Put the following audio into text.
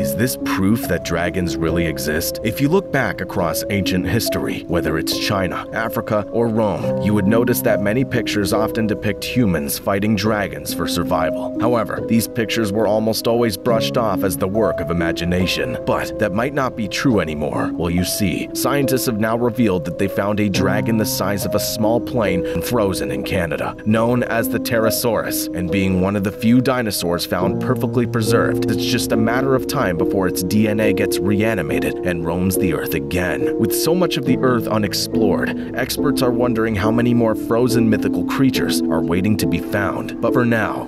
Is this proof that dragons really exist? If you look back across ancient history, whether it's China, Africa, or Rome, you would notice that many pictures often depict humans fighting dragons for survival. However, these pictures were almost always brushed off as the work of imagination. But that might not be true anymore. Well, you see, scientists have now revealed that they found a dragon the size of a small plane frozen in Canada, known as the Pterosaurus, and being one of the few dinosaurs found perfectly preserved, it's just a matter of time before its DNA gets reanimated and roams the Earth again. With so much of the Earth unexplored, experts are wondering how many more frozen mythical creatures are waiting to be found. But for now,